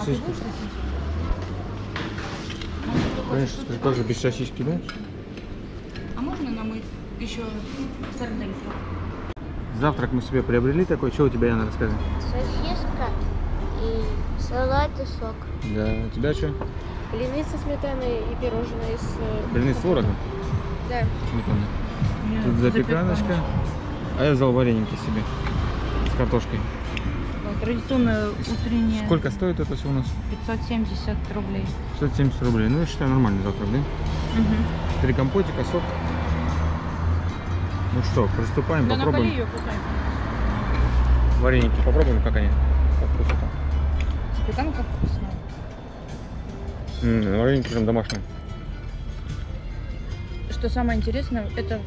сосиску? Конечно, скажи, как же без сосиски, да? А можно нам еще сардельку? Завтрак мы себе приобрели такой. Что у тебя, Яна, расскажи? Сосиска и салат и сок. Да, у тебя что? Блины со сметаной и пирожное с... Блины с творогом? Да. Сметана. Тут запеканочка. А я взял вареники себе с картошкой. Традиционная утренняя. Сколько стоит это все у нас? 570 рублей. 170 рублей. Ну, я считаю, нормальный завтрак, да? Три компотика, сок. Ну что, приступаем, Да попробуем. ее. Вареники попробуем, как они. Как вкусно. Запеканка вкусная. М, вареники прям домашние. Что самое интересное, это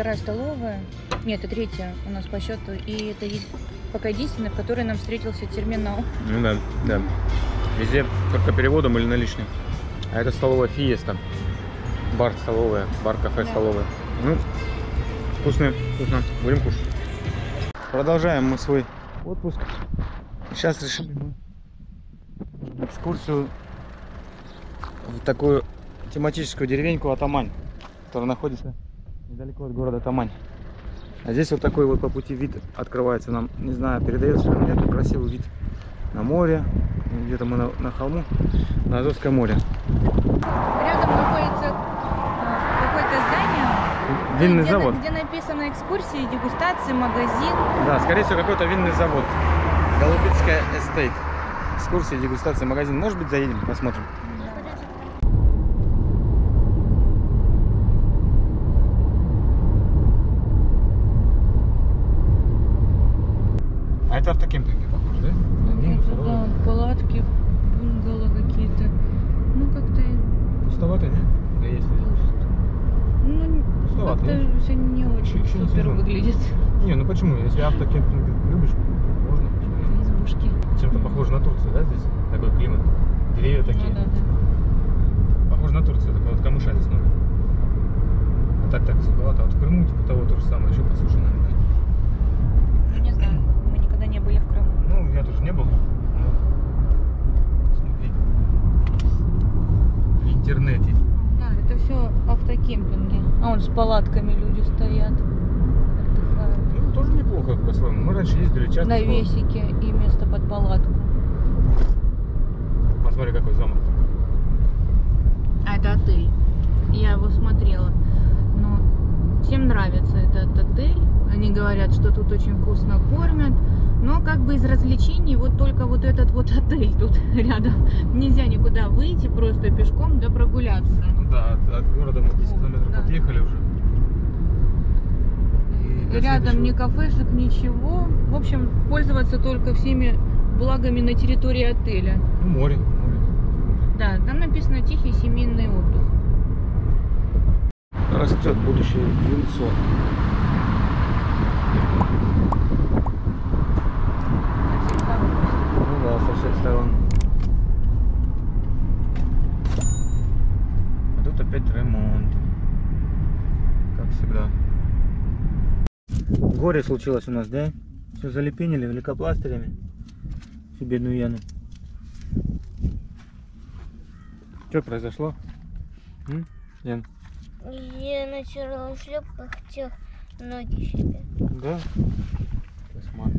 вторая столовая. Нет, это третья у нас по счету. И это пока единственная, в которой нам встретился терминал. Ну да, да. Везде только переводом или наличным. А это столовая Фиеста. Бар столовая, бар-кафе Да. столовая. Ну, вкусно, вкусно. Будем кушать. Продолжаем мы свой отпуск. Сейчас решили мы экскурсию в такую тематическую деревеньку Атамань, которая находится недалеко от города Тамань. А здесь вот такой вот по пути вид открывается нам, не знаю, передается или нет, красивый вид на море, где-то мы на, на холму, на Азовское море. Рядом находится э, какое-то здание. Винный где, завод. Где написано экскурсии, дегустации, магазин. Да, скорее всего, какой-то винный завод. Голубицкая Estate. Экскурсия, дегустация, магазин. Может быть, заедем, посмотрим. А это автокемпинги, похоже, да? Один, второй. Да, палатки, бунгало какие-то. Ну, как-то... Пустовато, не? Или есть люди? Ну, Пустовато, как-то нет? все не очень Еще не супер сезон. выглядит. Не, ну почему? Если автокемпинг любишь, можно. почему нет? Избушки. Чем-то похоже на Турцию, да, здесь? Такой климат. Деревья такие. Ну, да, да. Похоже на Турцию, только вот камыша здесь много. А так так суховато. А вот в Крыму типа того то же самое, еще посуше, наверное. Ну, не знаю, мы никогда не были в Крыму. Ну, я тоже не был. но. В интернете. Да, это все автокемпинги. А вон с палатками люди стоят, отдыхают. Ну, тоже неплохо по-своему. Мы раньше ездили часто. по- Навесики и место под палатку. Посмотри, какой замок. А это отель. Я его смотрела. Но всем нравится этот отель. Они говорят, что тут очень вкусно кормят. Но как бы из развлечений вот только вот этот вот отель тут рядом. Нельзя никуда выйти, просто пешком да прогуляться. Ну да, от, от города мы 10 километров Да. отъехали уже. И до Рядом ни кафешек, ничего. В общем, пользоваться только всеми благами на территории отеля. Ну, море. море. Да, там написано тихий семейный отдых. Растет будущее винцо. Ну да, со всех сторон. А тут опять ремонт. Как всегда. Горе случилось у нас, да? Все залепенили великопластырями. Всю бедную Яну. Что произошло? М? Ян? Я натирала шлепках тех ноги себе. Да? Кошмар.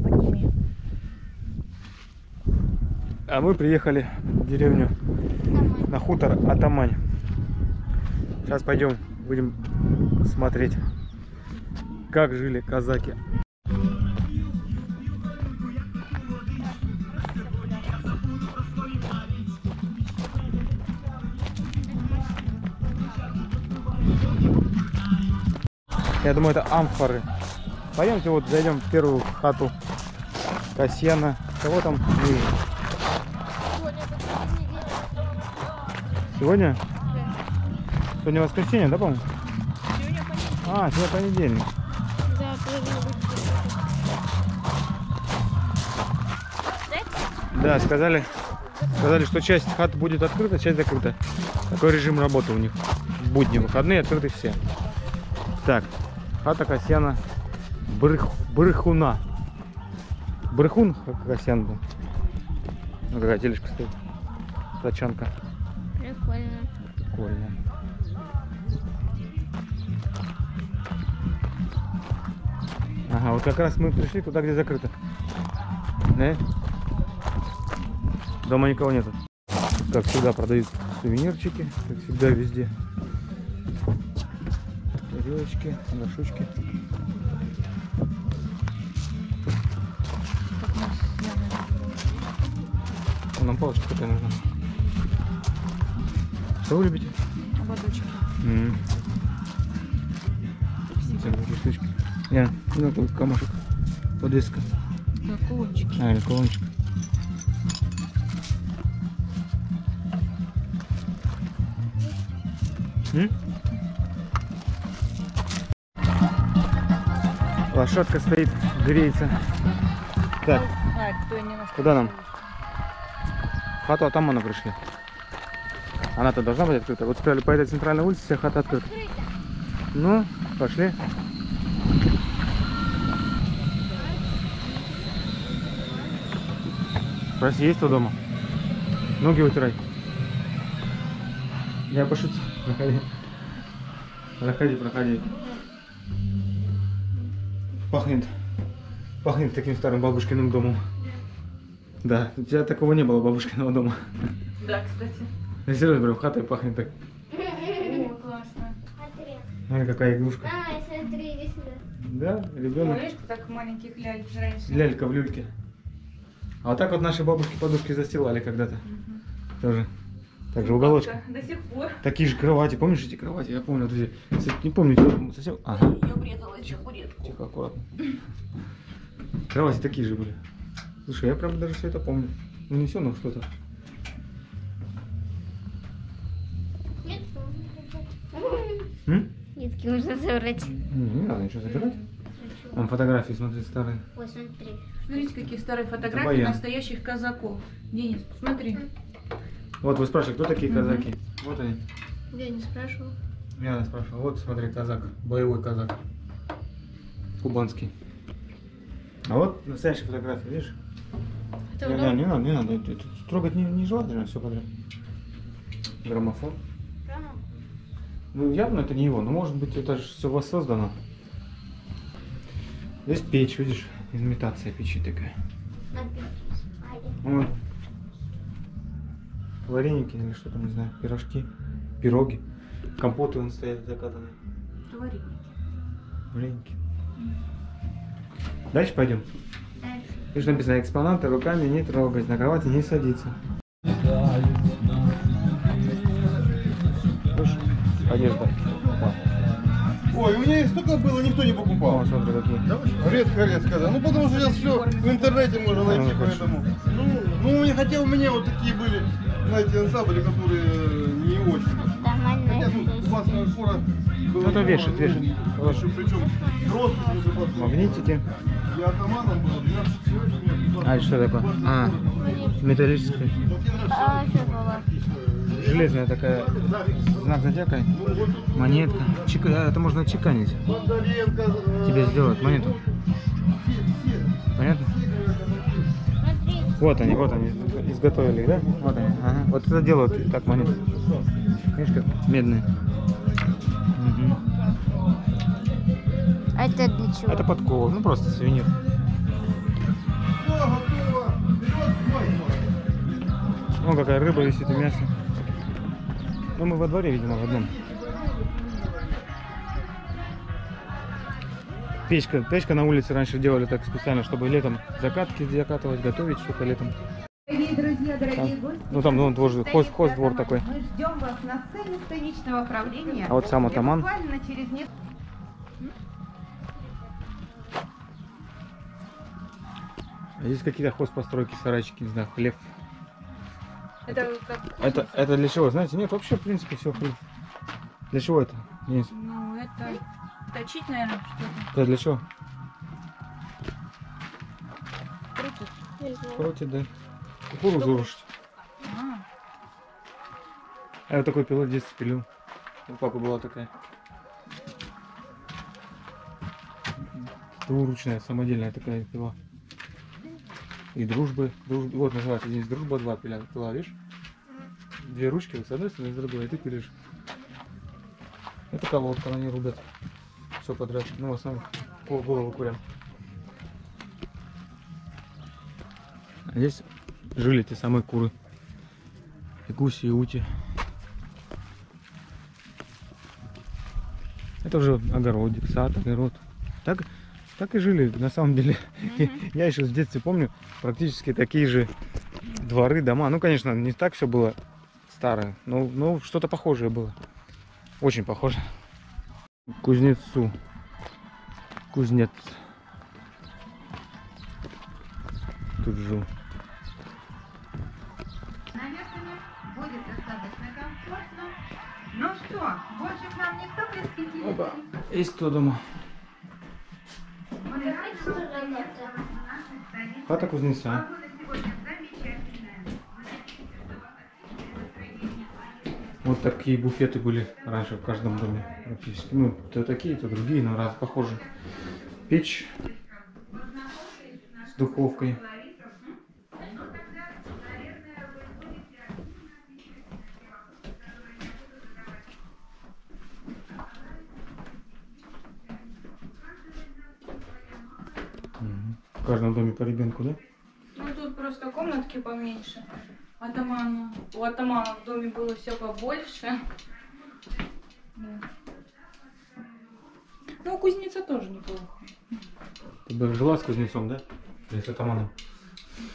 Подними. А мы приехали в деревню на хутор Атамань. Сейчас пойдем, будем смотреть, как жили казаки. Я думаю, это амфоры. Пойдемте вот зайдем в первую хату Касьяна. Кого там? Сегодня? Сегодня воскресенье, да, по-моему? А, сегодня понедельник. Да, сказали, сказали, что часть хат будет открыта, часть закрыта. Такой режим работы у них. Будни, выходные открыты все. Так, хата Касьяна Брых, Брыхуна. Брехун Хакасян был. Вот такая тележка стоит. Тачанка. Прикольно. Прикольно. Ага, вот как раз мы пришли туда, где закрыто. Да? Дома никого нету. Как всегда продают сувенирчики, как всегда везде. Тарелочки, горшочки. О, Нам палочка такая нужна. Что вы любите? Ободочек. М. Всем штучки. Я, ну тут камушек. Подвеска. Колончики. А, или колончик. Лошадка стоит, греется. Так, А, не Куда нам? в хату атамана пришли. Она-то должна быть открыта. Вот сказали, по этой центральной улице вся хата открыта. Ну, пошли. Спроси, есть кто дома? Ноги вытирай. Я пошутил. Проходи. Проходи, проходи. Пахнет. Пахнет таким старым бабушкиным домом. Да, у тебя такого не было бабушкиного дома. Да, кстати. Я серьезно, прям хатой пахнет так. О, классно. Смотри. Ой, какая игрушка. Ай, смотри, иди сюда. Да, ребенок. Видишь, так маленьких ляль раньше. Лялька в люльке. А вот так вот наши бабушки подушки застилали когда-то. Тоже. Также уголочка. До сих пор. Такие же кровати, помнишь эти кровати? Я помню. Кстати, Не помню, что совсем. Ага. Я врезала еще буретку. Тихо, аккуратно. Кровати такие же были. Слушай, я прям даже все это помню. Ну не все, но что-то. Нитки можно забрать. Не, не надо ничего забирать. Вон фотографии, смотри, старые. Ой, смотри. Смотрите, какие старые фотографии настоящих казаков. Денис, смотри. Вот вы спрашиваете, кто такие казаки? Вот они. Я не спрашивала. Я спрашивал. Вот смотри, казак. Боевой казак. Кубанский. А вот настоящая фотография, видишь? Это Не, не, не надо, не надо. Это- это трогать не, не желательно все подряд. Граммофон. Прямо? Ну, явно это не его, но может быть это же все воссоздано. Здесь печь, видишь? Имитация печи такая. Вот. Вареники или что там, не знаю, пирожки, пироги. Компоты вон стоят закатанные. Вареники. Вареники. Дальше пойдем. Дальше. Видишь, написано, экспонаты руками не трогать, на кровати не садиться. Одежда. Ой, у меня их столько было, никто не покупал. О, смотри, какие. Редко-редко, да. Ну потому что сейчас все в интернете можно найти, Ну, хорошо. поэтому. Ну, ну, у меня хотя у меня вот такие были, знаете, ансамбли, которые не очень. Хотя, ну, Нормально. классная фора была. Ну, это вешать, вешать. Причем, причем рост, Магнитики. Я атаманом был, 12 человек. у А, что такое? А, металлическая. А, что было? Железная такая. Знак зодиака. Монетка. Чека... а, Это можно чеканить. Тебе сделать монету. Понятно? Вот они, вот они. Изготовили да? Вот они. Ага. Вот это делают так монеты. Видишь, как медные. А это для чего? Это подкова. Ну просто сувенир. Вон какая рыба висит и мясо. Ну мы во дворе, видимо, в одном. Печка, печка на улице раньше делали так специально, чтобы летом закатки закатывать, готовить что-то летом. Дорогие друзья, дорогие гости, Ну там, ну, двор, же, хоз, хоздвор атаман. такой. Мы ждем вас на сцене станичного правления. А вот сам атаман. Через несколько А здесь какие-то хозпостройки, сарайчики, не знаю, хлеб. Это как... Это, это для чего? Знаете, нет, вообще, в принципе, все. Для чего это? Денис? Ну, это... Точить, наверное, что-то. Это для чего? Крутит. Крутит, да. Кукурузу рушить. А, А я такой пилот в детстве пилил. У папы была такая. Двуручная, самодельная такая пила. и дружбы. Друж- Вот называется здесь дружба 2 пила, пила, видишь? Две ручки вот с одной стороны, с другой, и ты пилишь. Это колодка, они рубят. Все подряд. Ну, в основном голову курям. А здесь жили те самые куры. И гуси, и ути. Это уже огородик, сад, огород. Так, так и жили, на самом деле. Я еще в детстве помню практически такие же дворы, дома. Ну, конечно, не так все было старое, но, но что-то похожее было. Очень похоже. Кузнецу. Кузнец. Тут жил. Наверное, будет достаточно комфортно. Ну что, больше к нам никто присоединится? Опа, есть кто дома? Хата кузнеца. Вот такие буфеты были раньше в каждом доме практически. Ну, то такие, то другие, но раз похожи. Печь с духовкой. В каждом доме по ребенку, да? Ну тут просто комнатки поменьше. Атаман, у атамана в доме было все побольше. Да. Ну, у кузнеца тоже неплохо. Ты бы жила с кузнецом, да? Или с атаманом?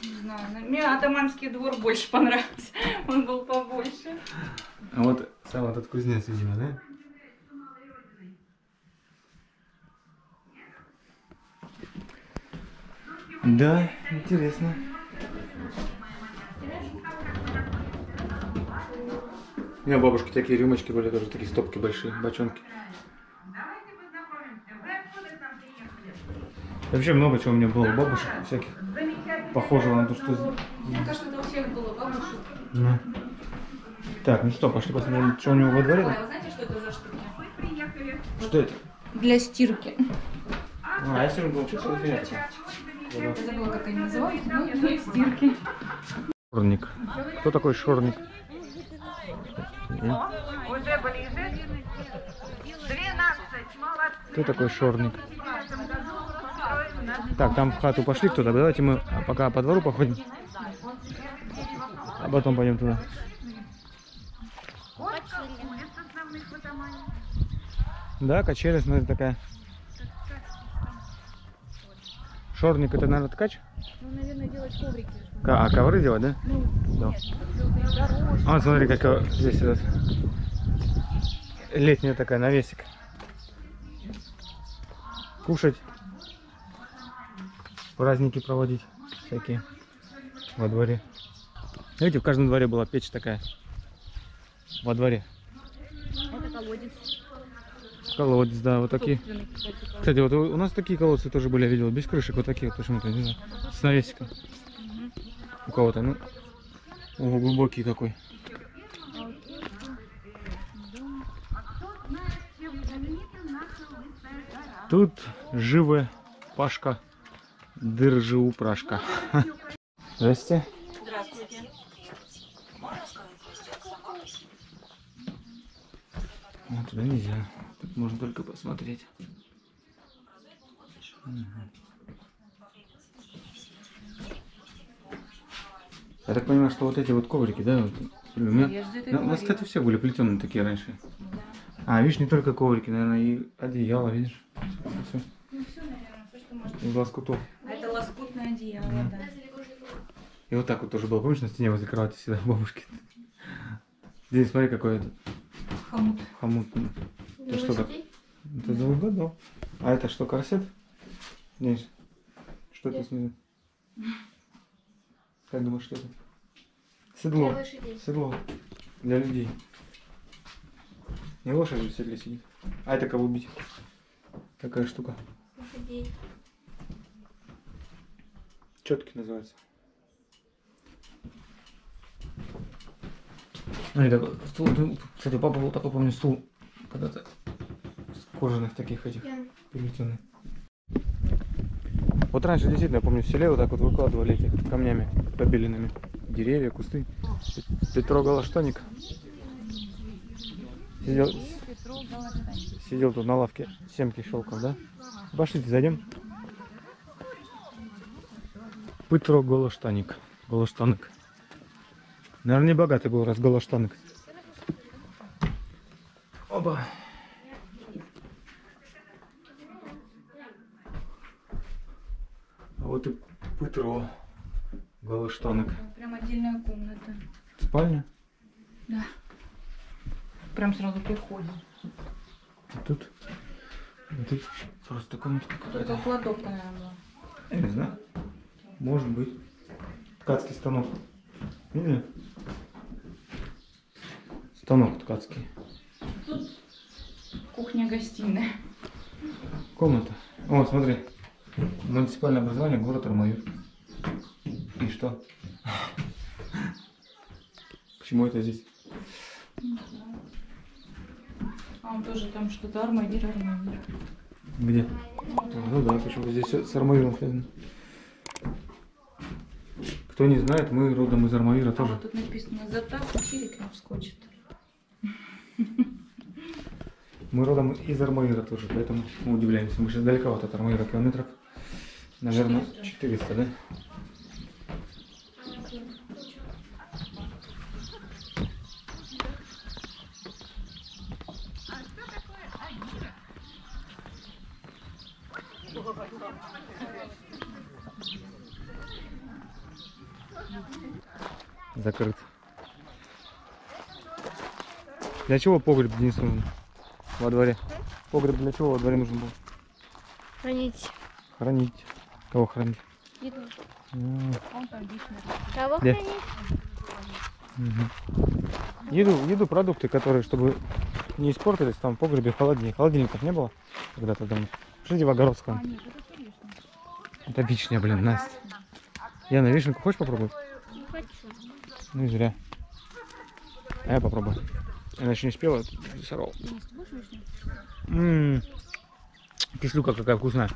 Не знаю, но мне атаманский двор больше понравился. Он был побольше. А вот сам этот кузнец, видимо, да? Да, интересно. У меня бабушки такие рюмочки были, тоже такие стопки большие, бочонки. Вообще много чего у меня было у бабушек всяких, похожего на то, что... Мне кажется, это у всех было бабушек. Ну. Так, ну что, пошли посмотрим, что у него во дворе. Ой, а вы знаете, что это за приехали. Что это? Для стирки. А, я сегодня был, что это такое? Я забыла, как они называются, но для стирки. Шорник. Кто такой шорник? М? Уже ближе. 12. Молодцы. Кто такой шорник? Так, там в хату пошли кто-то. Давайте мы пока по двору походим. А потом пойдем туда. Да, качели, смотри, такая. Шорник это, наверное, ткач? Ну, наверное, делать коврики. А, ковры делать, да? Да. А, смотри, как здесь этот летняя такая навесик. Кушать. Праздники проводить всякие во дворе. Видите, в каждом дворе была печь такая. Во дворе. Это колодец. Колодец, да, вот такие. Кстати, вот у у нас такие колодцы тоже были, я видел, без крышек, вот такие вот почему-то, не знаю, с навесиком. У кого-то, ну, о, глубокий такой. Тут живе Пашка, держи упрашка. Здрасте. Здравствуйте. Ну, туда нельзя. Тут можно только посмотреть. Мгм. Я так понимаю, что вот эти вот коврики, да? Вот, у меня- Ну, у нас, говорила. кстати, все были плетеные такие раньше. Да. А, видишь, не только коврики, наверное, и одеяло, видишь? Все, Ну, все, наверное, все, что можно. из лоскутов. А это лоскутное одеяло, Мгм. да. И вот так вот тоже было, помнишь, на стене возле кровати всегда бабушки. Здесь смотри, какой это Хомут. хомут. Это что так? Это за угадал. А это что, корсет? Денис, что это снизу? Как думаешь, что это? Седло. Седло. Для людей. Не лошадь же в седле сидит. А это кого бить? Такая штука. Четкий называется. Смотри, такой стул. ну, Кстати, у папы был такой, помню, стул. Когда-то с кожаных таких этих переплетенный. Вот раньше действительно, я помню, в селе вот так вот выкладывали эти камнями побеленными. Деревья, кусты. Петро Галаштаник. Сидел, сидел тут на лавке, семки щелкал, да? Пошлите, зайдем. Петро Голоштаник. Голоштанок. Наверное, не богатый был раз Голоштанок. Оба. А вот и Петро Голоштанок. Прям отдельная комната. Спальня. Прям сразу приходим. А тут, а тут просто комнатка Только какая-то. кладовка, наверное, была. Я не знаю. Может быть. Ткацкий станок. Видели? Станок ткацкий. Кухня-гостиная. Комната. О, смотри. Муниципальное образование, город Армавир. И что? Почему это здесь? А он тоже там что-то армавир, армавир. Где? Ну да, почему здесь всё с Армавиром связано. Кто не знает, мы родом из Армавира А тоже. вот тут написано «Затак, чирик нам вскочит». Мы родом из Армавира тоже, поэтому мы удивляемся. Мы сейчас далековато от Армавира километров. Наверное, 400, да? Для чего погреб Денис нужен? Во дворе. Погреб для чего во дворе нужен был? Хранить Хранить. Кого хранить? еду. М, Кого Где? хранить? мгм. Еду, еду, продукты, которые, чтобы не испортились, там в погребе холоднее. Холодильников не было когда-то давно. Пришлите в огород сходим. Это вишня, блин, Настя. Яна, вишенку хочешь попробовать? Не хочу. Ну и зря. А я попробую. Она еще не спела, сорвал. М, Кислюка какая вкусная.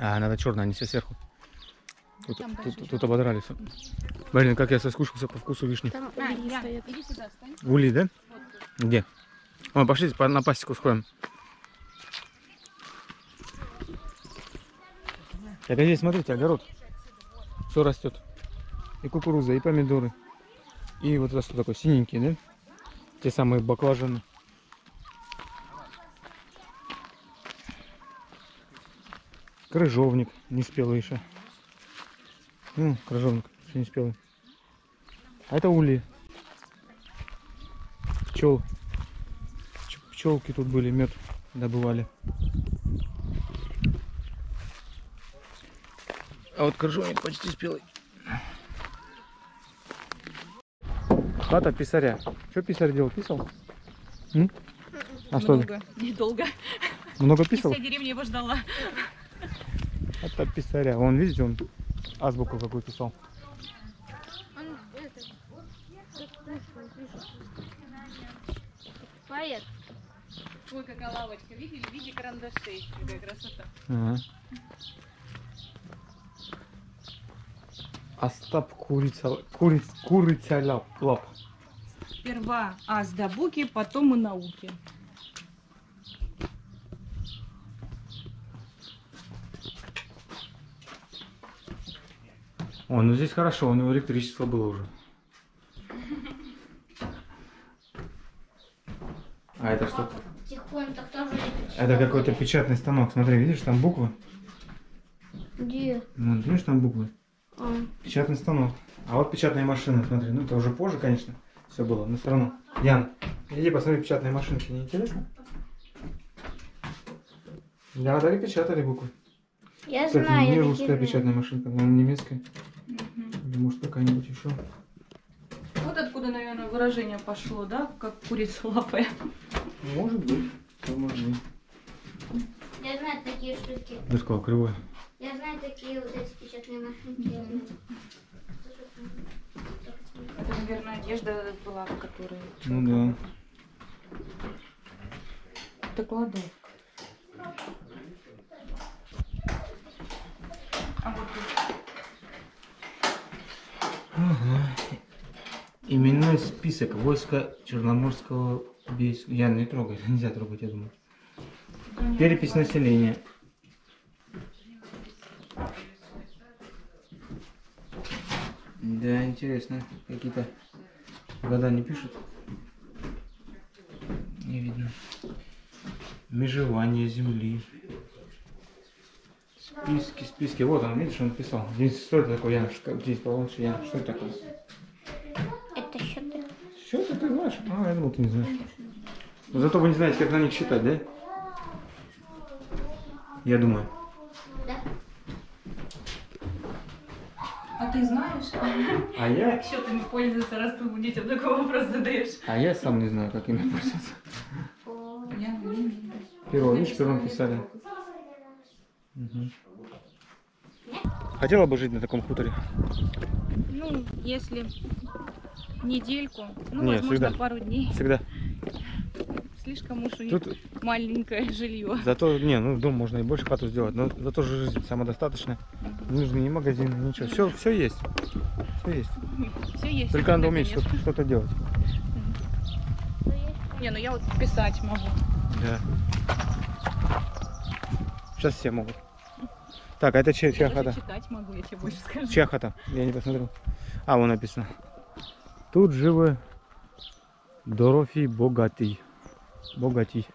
А, надо черная, не все сверху. Тут, Там тут- тут ободрались. Блин, как я соскучился по вкусу вишни. Там На, угли Ян, стоят. иди сюда, встань. Ули, да? Где? О, пошлите по- на пасеку сходим. Так, а здесь, смотрите, огород. Все растет. И кукуруза, и помидоры. И вот это что такое, синенькие, да? Те самые баклажаны. Крыжовник, не спелый еще. Ну, крыжовник, еще не спелый. А это ули. Пчел. Пч- Пчелки тут были, мед добывали. А вот крыжовник почти спелый. Хата писаря. Что писарь делал? Писал? М? А что? Много, недолго. Много писал? Вся деревня его ждала. Это писаря. Вон, видите, он азбуку какую писал. Он это... он. Поэт. Ой, какая лавочка. Видели? В виде карандашей. Какая красота. Ага. Остап курица, куриц, курица лап, лап. Сперва азбуки, потом и науки. О, ну здесь хорошо, у него электричество было уже. А это что? Тихон, так тоже Это какой-то печатный станок. Смотри, видишь, там буквы? Где? Ну, видишь, там буквы. А, Печатный станок. А вот печатные машины, смотри. Ну, это уже позже, конечно, все было, но все равно. Ян, иди посмотри печатные машинки, не интересно? Да, так и печатали буквы. я Кстати, знаю. не я русская такие печатная машинка, наверное, немецкая. Или может какая-нибудь еще. Вот откуда, наверное, выражение пошло, да? Как курица лапая. Может быть. Может быть. знаю. Я знаю такие штуки. Зеркало кривое. Я знаю такие вот эти печатные машинки. Это, наверное, одежда была, которая... Ну да. Это кладовка. А вот тут. Ага. Именной список войска Черноморского бейского. Я не трогаю, нельзя трогать, я думаю. Перепись населения. Да, интересно. Какие-то года не пишут. Не видно. Межевание земли. Списки, списки. Вот он, видишь, он писал. Здесь что это такое, Яна? Что- Здесь получше, Яна. Что это такое? Это счеты. Что ты, ты знаешь? А, я думал, ты не знаешь. Но зато вы не знаете, как на них считать, да? Я думаю. А я, Как счетами пользоваться, раз ты детям такой вопрос задаешь? а я сам не знаю, как ими пользоваться. Перо, видишь, пером писали. Хотела бы жить на таком хуторе? Ну, если недельку, ну, Не, возможно, всегда. пару дней. Всегда. Слишком уж у них Тут маленькое жилье. зато, не, ну дом можно и больше хату сделать, но зато же жизнь самодостаточная. Нужны ни магазин, ничего. Все, все есть. Все есть. Все есть. Только надо уметь что-то, что-то делать. Не, ну я вот писать могу. Да. Сейчас все могут. Так, а это чья, чья хата? читать могу, я тебе больше скажу. Чья хата? Я не посмотрел. А, вон написано. Тут живы Дорофий Богатый. Богатый.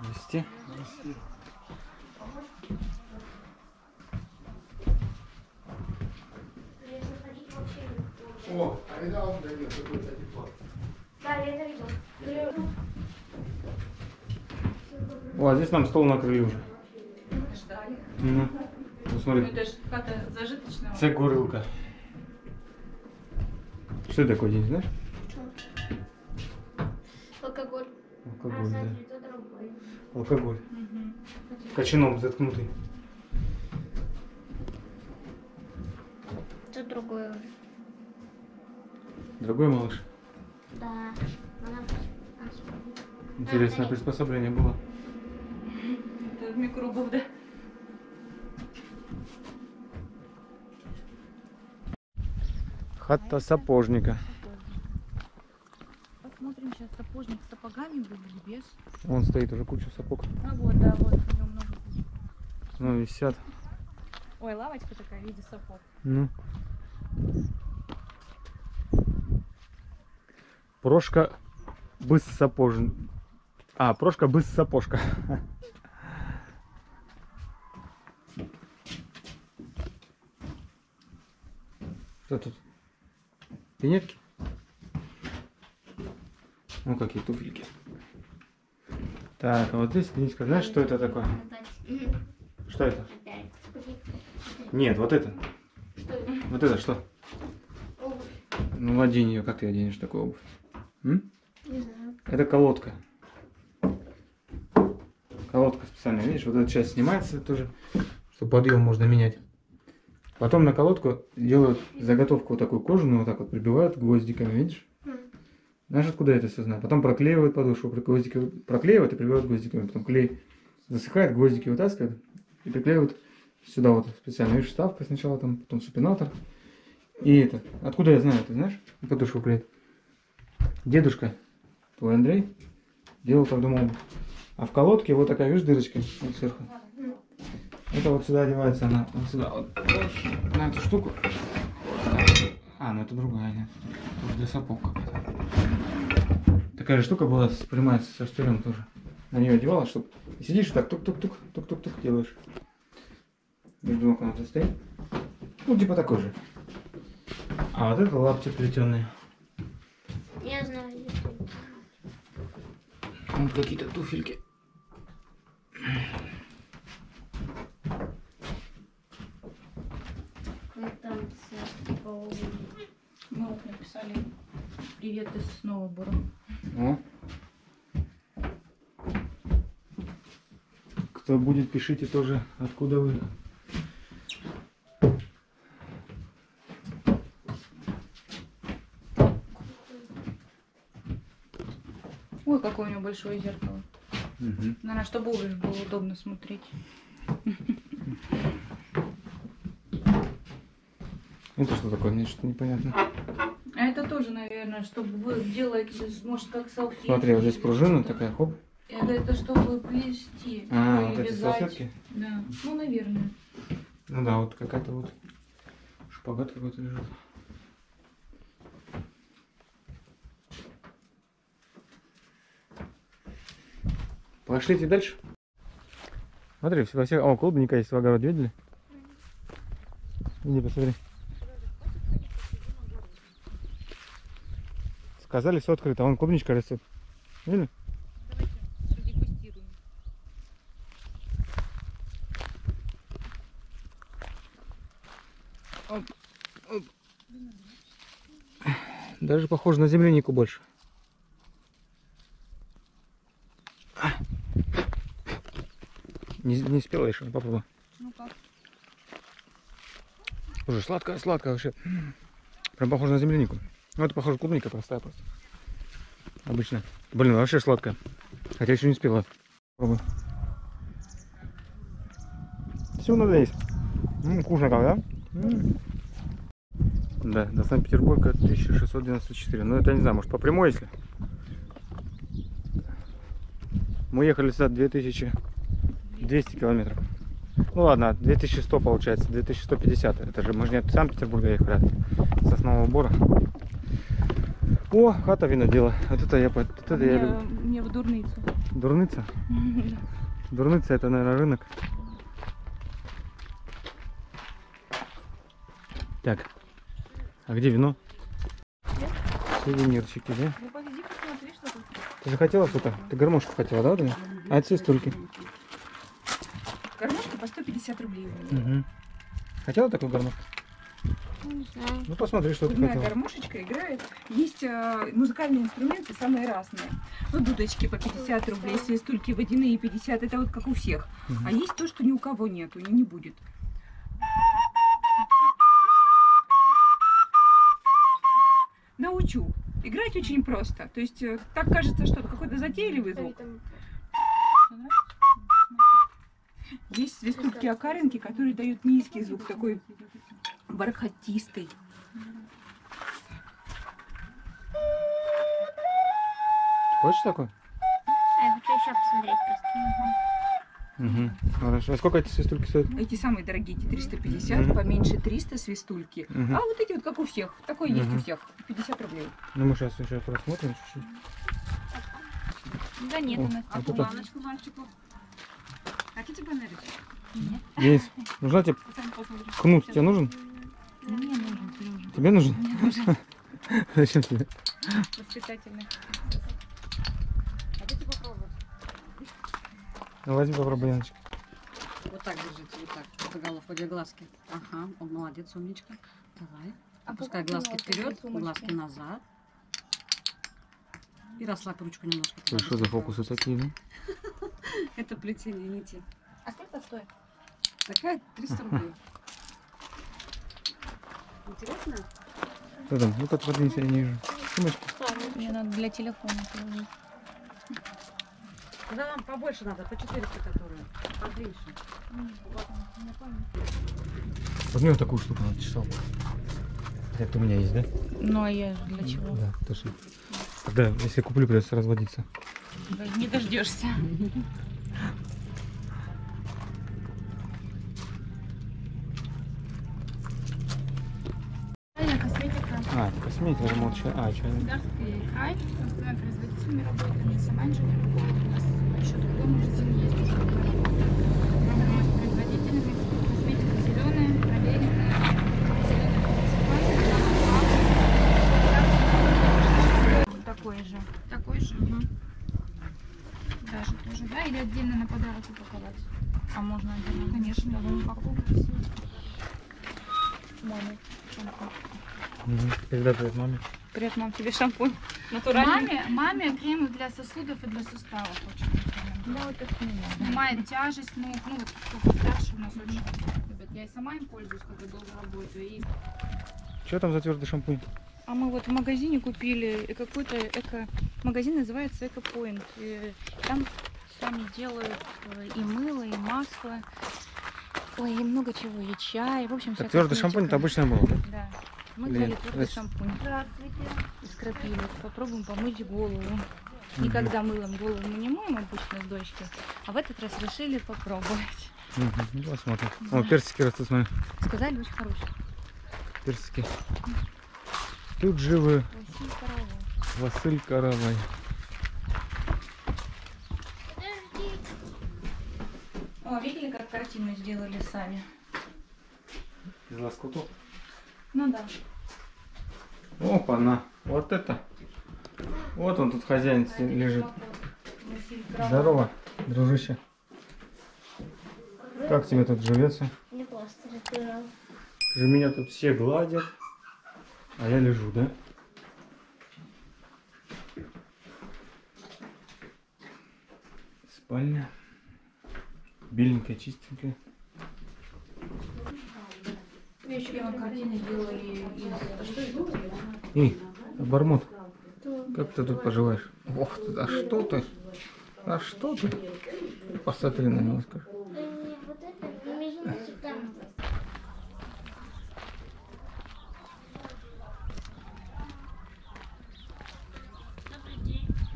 Вести. О, а недавно видел какой-то типа. О, а здесь нам стол накрыли уже. Ждали. Ну, ну, смотри. Это же хата зажиточного. Це курилка. Что такое, не знаешь? Алкоголь. Алкоголь, да. это другой. Алкоголь. Мгм. Кочаном заткнутый. Это другой уже. Другой малыш. Да. Она... Интересное приспособление было. Это микробов, да? Хата сапожника. Посмотрим сейчас сапожник с сапогами будет или без. Вон стоит уже куча сапог. А вот, да, вот у него много. Ну, висят. Ой, лавочка такая в виде сапог. Ну. Прошка без сапож... А, прошка без сапожка. Что тут? Пинетки? Ну, какие туфельки. Так, а вот здесь, Дениска, знаешь, что это такое? Что это? Нет, вот это. Вот это что? Ну, одень ее. Как ты оденешь такую обувь? М? Не знаю. Это колодка. Колодка специальная, видишь, вот эта часть снимается тоже, что подъем можно менять. Потом на колодку делают заготовку вот такую кожаную, вот так вот прибивают гвоздиками, видишь? Знаешь, откуда я это все знаю? Потом проклеивают подошву, про- гвоздики проклеивают и прибивают гвоздиками. Потом клей засыхает, гвоздики вытаскивают и приклеивают сюда вот специально. Видишь, вставка сначала там, потом супинатор. И это. Откуда я знаю, ты знаешь? Подошву клеит. Дедушка, твой Андрей, делал так обувь. А в колодке вот такая, видишь, дырочка вот сверху. Это вот сюда одевается она, вот сюда, вот, на эту штуку. А, ну это другая, нет. Тоже для сапог какая-то. Такая же штука была, снимается со штырем тоже. На нее одевала, чтобы сидишь и так тук-тук-тук, тук-тук-тук делаешь. Между ног она стоит. Ну, типа такой же. А вот это лапти плетеные. Я знаю. это. Вот какие-то туфельки. Как там все по Мы вот написали привет из Сноубора. О. Кто будет, пишите тоже, откуда вы. Ой, какое у него большое зеркало. Угу. Наверное, чтобы обувь было удобно смотреть. Это что такое? Мне что-то непонятно. А это тоже, наверное, чтобы вы делать, может, как салфетки. Смотри, вот здесь пружина такая, хоп. Это, это чтобы плести. А, ну, вот эти вязать. салфетки. Да. Ну, наверное. Ну да, вот какая-то вот шпагат какой-то лежит. Пошлите дальше. Смотри, во всех... О, клубника есть в огороде, видели? Иди посмотри. Сказали, все открыто. Вон клубничка растет. Видели? Даже похоже на землянику больше. Не, не спела еще, попробуй. Ну как? Уже сладкая, сладкая вообще. Прям похоже на землянику. Ну это похоже клубника простая просто. Обычно. Блин, вообще сладкая. Хотя еще не спела. Попробуй. Все надо есть. М, вкусно как, да? М. Да, до Санкт-Петербурга 1694. Ну это не знаю, может по прямой если. Мы ехали сюда 2200 километров. Ну ладно, 2100 получается, 2150. Это же мы же не от Санкт-Петербурга ехали, а с основного бора. О, хата винодела. Вот это я, вот это я люблю. мне в дурницу. Дурныца? Дурныца это, наверное, рынок. Так. А где вино? Сувенирчики, да? Ну, пойди посмотри, что тут. Ты же хотела что-то? Ты гармошку хотела, да? вот эту? А это свистульки. Гармошка по 150 рублей. Угу. Хотела такую гармошку? Не знаю. Ну посмотри, что ты Грудная хотела. гармошечка играет. Есть э, музыкальные инструменты самые разные. Ну, дудочки по 50 рублей, свистульки водяные 50, это вот как у всех. Мгм. А есть то, что ни у кого нету не будет. Научу. Играть очень просто. То есть э, так кажется, что это какой-то затейливый звук. Есть свистульки окаринки, которые дают низкий звук, такой бархатистый. Хочешь такой? А я хочу еще посмотреть просто. Угу. Хорошо. А сколько эти свистульки стоят? Эти самые дорогие, эти 350, Мгм. поменьше 300 свистульки. Мгм. А вот эти вот как у всех. Такой есть Мгм. у всех. 50 рублей. Ну мы сейчас еще просмотрим чуть-чуть. Да нет, О, у нас а Баночку мальчику. Хотите понырить? Есть. Нужна тебе кнут? Тебе нужен? Мне нужен, Сережа. Тебе нужен? Зачем тебе? Воспитательный. Хотите попробовать? Ну, возьми попробуй, Яночка. Вот так держите, вот так. Головку, где глазки. Ага, он молодец, умничка. Давай. Опускай глазки вперед, глазки назад. И расслабь ручку немножко. Ой, Что за фокусы такие, да? Это плетение нити. А сколько стоит? Такая 300 рублей. Интересно? Что там? Ну как подвинься, я не вижу. Сумочку. Мне надо для телефона положить. Тогда вам побольше надо, по 400 которые. Подлиннее. Вот такую штуку надо чесал. Это у меня есть, да? Ну, а я для чего? Да, точно. Когда, если куплю, придется разводиться. Не дождешься. Косметика. А, это косметика, чай. А, чай. Государский край. Двумя производителями работаем. Я сама инженер. У нас еще другой магазин есть уже. Программа с производителями. Косметика зеленая, проверенная. Зеленая Такой же. Такой же. Даже тоже, да? Или отдельно на подарок упаковать? А можно отдельно? Конечно, давай упаковывать. Маме шампунь. Угу. Передай привет маме. Привет, мам, тебе шампунь. Натуральный. Маме, маме кремы для сосудов и для суставов очень рекомендую. Да, вот это. Снимает тяжесть ног, ну вот кто старше у нас очень любят. Я и сама им пользуюсь, когда долго работаю. И Что там за твердый шампунь? А мы вот в магазине купили и какой-то эко Магазин называется Эко Point. Там сами делают э, и мыло, и масло. Ой, и много чего, и чай. В общем, вся твердый шампунь это косметика. обычно было, да? Да. Мы взяли твердый шампунь Здравствуйте. из крапивы. Попробуем помыть голову. Никогда мылом голову мы не моем обычно с дочкой. А в этот раз решили попробовать. Ну, посмотрим. О, персики растут, смотри. Сказали, очень хороший. Персики. Тут живы Василий Караул. Василь Каравай. О, видели, как картину сделали сами? Из лоскутов. Ну да. Опа, на. Вот это. Вот он тут хозяин лежит. Здорово, дружище. Как тебе тут живется? Не пластырь отбирал. Же меня тут все гладят, а я лежу, да? Спальня. Беленькая, чистенькая. Делали из... А? Эй, Бармут, как ты тут поживаешь? Ох ты, а что ты? А что ты? Посмотри на него, скажи.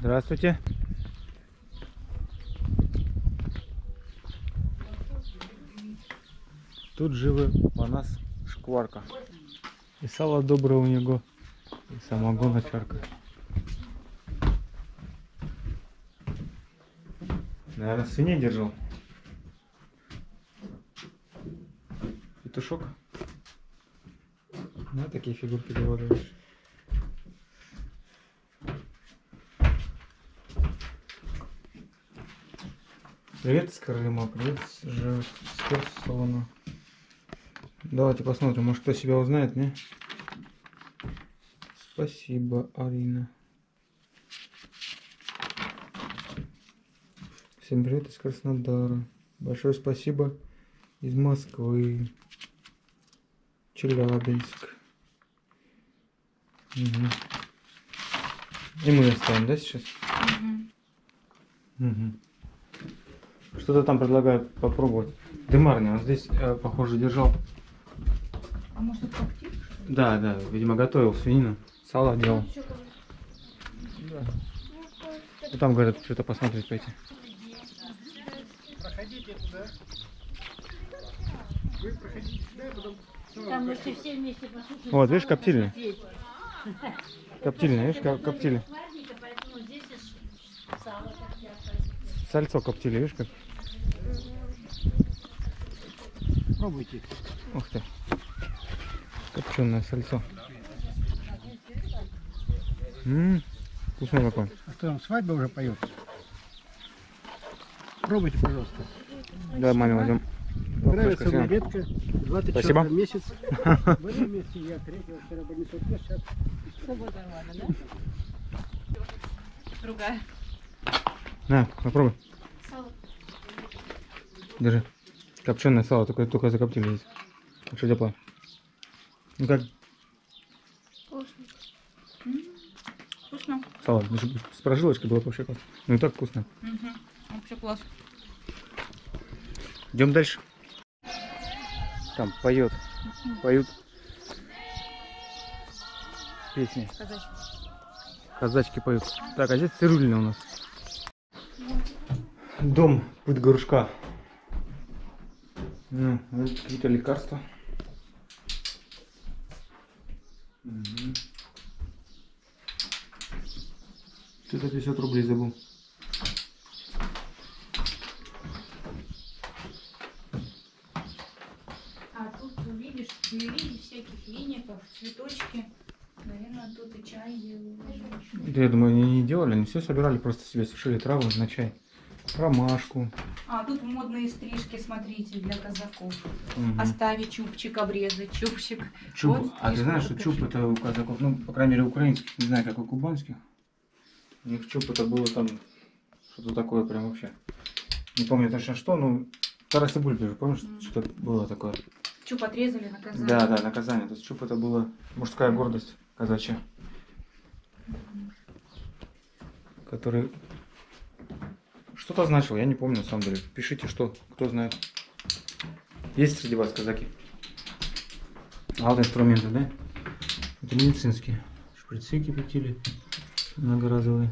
Здравствуйте. Тут живе у нас шкварка. И сало доброе у него, и самогона чарка. Наверное, свиней держал. Петушок. На такие фигурки делали. Привет из Крыма, привет с с Херсона. Давайте посмотрим, может кто себя узнает, не? Спасибо, Арина. Всем привет из Краснодара. Большое спасибо из Москвы. Челябинск. Мгм. И мы оставим, да, сейчас? Мгм. Что-то там предлагают попробовать. Дымарня, он здесь, э, похоже, держал. А может это коптик? Да, да, видимо, готовил свинину. Сало делал. Да. И там, говорят, что-то посмотреть пойти. Там если все вместе послушать. Вот, видишь, коптильня. Коптильня, видишь, ко- коптили. Сальцо коптили, видишь, как? Пробуйте. Ух ты. Копченое сальцо. Ммм, вкусный какой. А что там, свадьба уже поет? Пробуйте, пожалуйста. Давай маме возьмем. Нравится мне съем. редко. 24 Спасибо. месяц. В этом месяце я третьего вчера отвез, сейчас Другая. На, попробуй. Держи. Копченое сало, только, только закоптили здесь. Очень теплое. Ну как Вкусно. Вкусно. сало? Даже С прожилочкой было вообще классно. Ну и так вкусно. Угу. Вообще класс. Идем дальше. Там поет, поют песни. Сказать. Казачки поют. Так, а здесь цирюльня у нас. Дом Пытгоршка. Ну, вот какие-то лекарства. 350 рублей забыл. А тут видишь, видишь всяких веников, цветочки. Наверное, тут и чай делают. Да, я думаю, они не делали, они все собирали, просто себе сушили травы на чай. Ромашку. А тут модные стрижки, смотрите, для казаков. Мгм. Оставить чубчик, обрезать чубчик. Чуб. Вот а ты знаешь, что чуб это у казаков, ну, по крайней мере, украинских, не знаю, как у кубанских. У них чуб это было там что-то такое прям вообще. Не помню точно что, но Тарас и Бульба же, помнишь, Мгм. что было такое? Чуб отрезали, наказали. Да, да, наказание. То есть чуб это была мужская гордость казачья. который что-то значил, я не помню на самом деле. Пишите, что, кто знает. Есть среди вас казаки? А вот инструменты, да? Это медицинские. Шприцы кипятили многоразовые.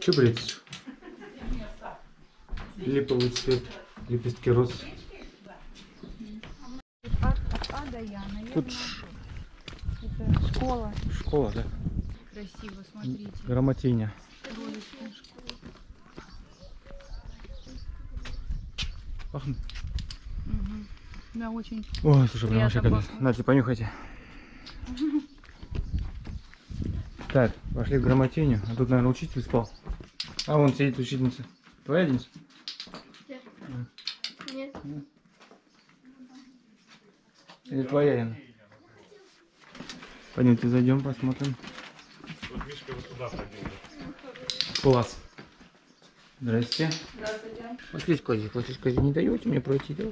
Чебрец. Липовый цвет. Лепестки роз. Тут ш- это школа. школа, да? Красиво, смотрите. Школа. Пахнет. Мгм. Да, очень. Ой, слушай, прям вообще капец. пахнет. Нате, понюхайте. Так, пошли в грамотейню. А тут, наверное, учитель спал. А вон сидит учительница. Твоя, Денис? Нет. Или твоя, Яна? Пойдемте зайдем, посмотрим. Класс. Здрасте. Здравствуйте. Пошли, Кози, пошли, Кози. Не даете мне пройти, да?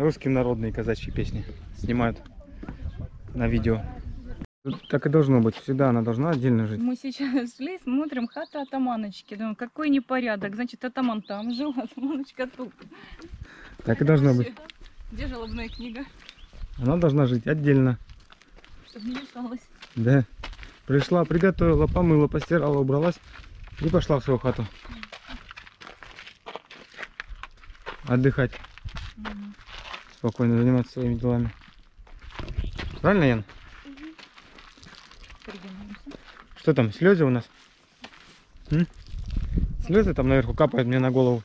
Русские народные казачьи песни снимают на видео. Так и должно быть. Всегда она должна отдельно жить. Мы сейчас шли, смотрим хата атаманочки. Думаю, какой непорядок. Значит, атаман там жил, атаманочка тут. Так и должно быть. Где жалобная книга? Она должна жить отдельно. Чтобы не мешалось. Да. Пришла, приготовила, помыла, постирала, убралась и пошла в свою хату. Отдыхать. Мгм. Спокойно заниматься своими делами. Правильно, Ян? Придумаемся. Что там, слезы у нас? М? Слезы там наверху капают мне на голову.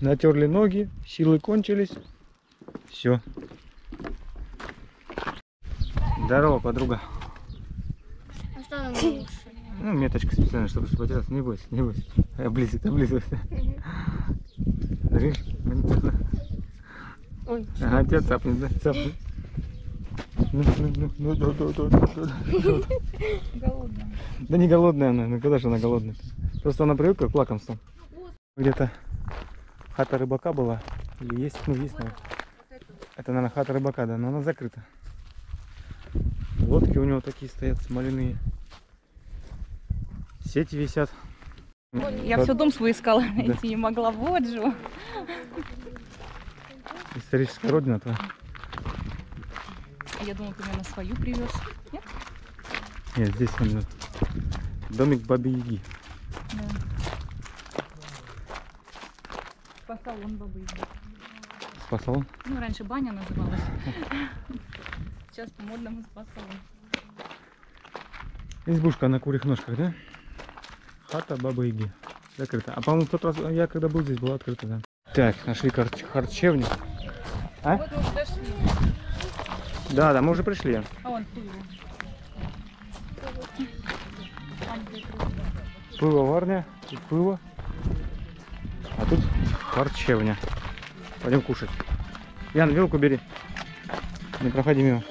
Натерли ноги, силы кончились. Все. Здорово, подруга. А что там лучше? Ну, меточка специально, чтобы не потеряться. Не бойся, не бойся. Облизывай, облизывай. Держи. Ой, Ага, тебя цапнет, да? Цапнет. Ну, ну, ну, ну, да, да, да, да, да. Голодная. Да не голодная она, ну когда же она голодная? Просто она привыкла к лакомствам. Где-то хата рыбака была. Или есть, ну есть, наверное. Это, наверное, хата рыбака, да, но она закрыта. Лодки у него такие стоят, смоляные. Сети висят. Я Под- все дом свой искала, найти не могла. Вот же. Историческая родина твоя. Я думала, ты меня на свою привез. Нет? Нет, здесь он, домик Баби Яги. Да. Спа-салон бабы. Спасал. Ну, раньше баня называлась. Сейчас по-модному спа-салон. Избушка на курьих ножках, да? Хата Бабы Яги. Закрыта. А по-моему, тот раз, я когда был здесь, была открыта, да. Так, нашли харч- харчевню. А? Вот мы уже дошли. Да, да, мы уже пришли. А вон пыло. Пыловарня, тут пыло. А тут харчевня. Пойдем кушать. Ян, вилку бери. Не проходи мимо.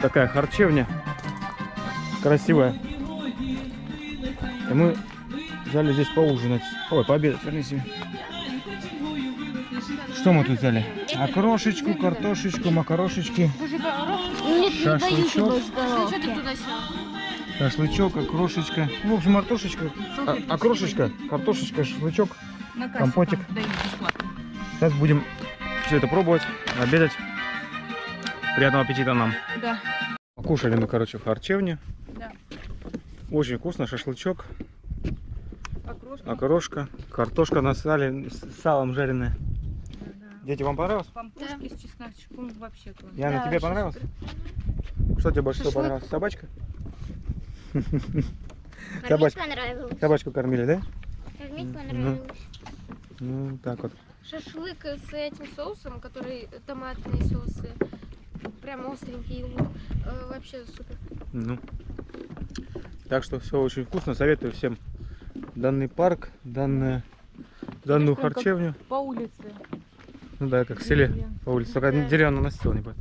Такая харчевня. Красивая. И мы взяли здесь поужинать. Ой, пообедать, вернее. Что мы тут взяли? Окрошечку, картошечку, макарошечки, Шашлычок. шашлычок, окрошечка. Ну, в общем, артошечка, а- окрошечка, картошечка, шашлычок. Компотик. Сейчас будем все это пробовать, обедать. Приятного аппетита нам. Да. Покушали мы, короче, в харчевне. Да. Очень вкусно, шашлычок, Окрошка. окрошка, картошка на сале, с салом жареная. Да. Дети, вам понравилось? Пампушки с чесночком вообще классно. Яна, Да, тебе понравилось? Что тебе больше всего Шашлык. понравилось? Собачка? Кормить Собачка. понравилось. Собачку кормили, да? Кормить понравилось. Ну, так вот. Шашлык с этим соусом, который томатные соусы, прям остренький лук. Э, вообще супер. Ну. Так что все очень вкусно. Советую всем данный парк, данное, данную харчевню. По улице. Ну да, как в селе по улице. Только Да. деревянного настила не будет.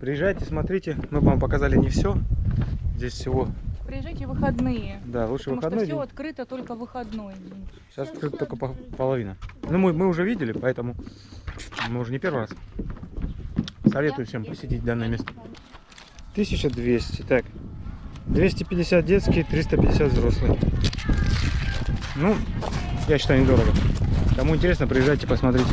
Приезжайте, смотрите. Мы вам показали не все. Здесь всего, Приезжайте в выходные. да, лучше Потому выходной что все день. открыто только в выходной день. Сейчас открыто только по- половина. Ну, мы, мы уже видели, поэтому мы уже не первый раз. Советую всем посетить данное место. 1200, так. 250 детские, 350 взрослые. Ну, я считаю, недорого. Кому интересно, приезжайте, посмотрите.